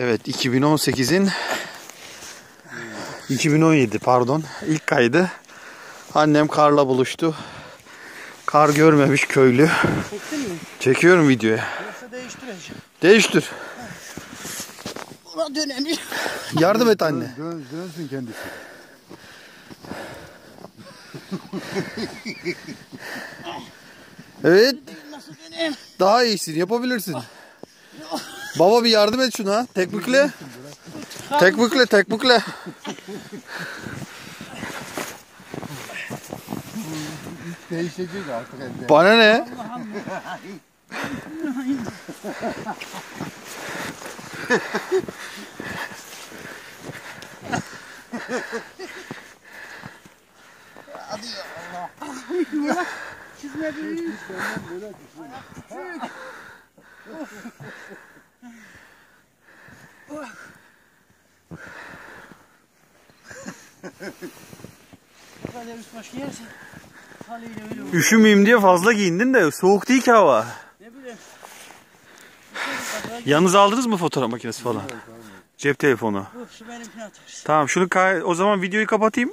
Evet 2018'in 2017 pardon ilk kaydı. Annem karla buluştu. Kar görmemiş köylü. Çektin mi? Çekiyorum videoya. Yoksa değiştireceğim. Değiştir. Ulan dönemiyor. Yardım et anne. Dön, dönsün kendisi. Evet Nasıl döneyim? daha iyisin yapabilirsin. Baba bir yardım et şuna. Tek bükle. Tek bükle tek bükle. Değişecek artık evde. Bana ne? Hadi ya Allah. Çizme büyük. Böyle üst Üşümeyeyim diye fazla giyindin de soğuk değil ki hava. Ne bileyim. Yalnız aldınız mı fotoğraf makinesi falan? Cep telefonu. Şu benimkini atarsın. Tamam şunu o zaman videoyu kapatayım.